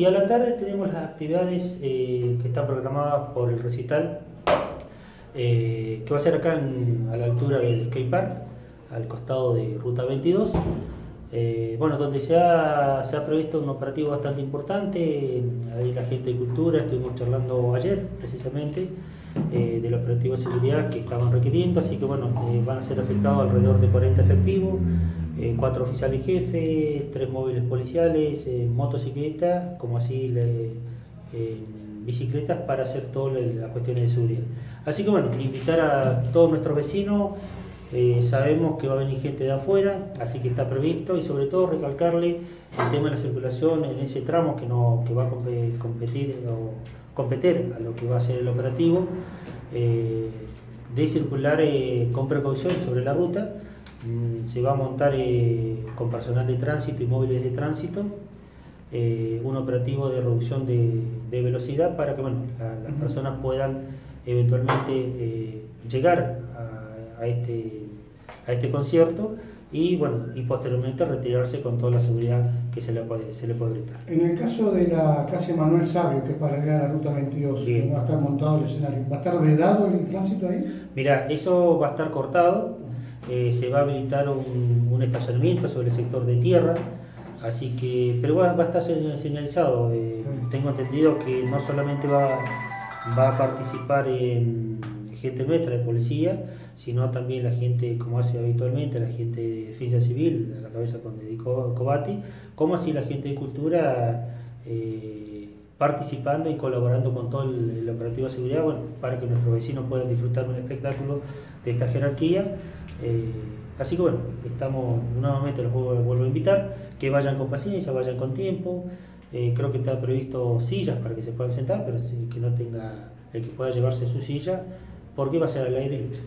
y a la tarde tenemos las actividades eh, que están programadas por el recital, eh, que va a ser acá a la altura del skate park, al costado de Ruta 22. Eh, bueno, donde se ha, se ha previsto un operativo bastante importante, ahí la gente de cultura, estuvimos charlando ayer precisamente del operativo de seguridad que estaban requiriendo, así que bueno, van a ser afectados alrededor de 40 efectivos, eh, cuatro oficiales jefes, tres móviles policiales, eh, motocicletas, como así eh, bicicletas para hacer todas las cuestiones de seguridad. Así que bueno, invitar a todos nuestros vecinos, sabemos que va a venir gente de afuera, así que está previsto y sobre todo recalcarle el tema de la circulación en ese tramo que, no, que va a competir competir a lo que va a ser el operativo, de circular con precaución sobre la ruta se va a montar eh, con personal de tránsito y móviles de tránsito eh, un operativo de reducción de, velocidad para que bueno, las personas puedan eventualmente eh, llegar a, este, a este concierto y bueno y posteriormente retirarse con toda la seguridad que se le puede, se le puede brindar. En el caso de la calle Manuel Sabio, que es para llegar a la ruta 22, va a estar montado el escenario, ¿va a estar vedado el tránsito ahí? Mira, eso va a estar cortado, eh, se va a habilitar un, estacionamiento sobre el sector de tierra, así que, pero va, va a estar señalizado. Eh, tengo entendido que no solamente va, va a participar en gente nuestra de policía, sino también la gente, como hace habitualmente, la gente de defensa civil, a la cabeza con dedicó Cobati, como así la gente de cultura eh, participando y colaborando con todo el, operativo de seguridad, bueno, para que nuestros vecinos puedan disfrutar un espectáculo de esta jerarquía. Eh, así que bueno, estamos nuevamente los vuelvo, a invitar, que vayan con paciencia, vayan con tiempo. Eh, creo que está previsto sillas para que se puedan sentar, pero que no tenga el que pueda llevarse su silla, porque va a ser al aire libre.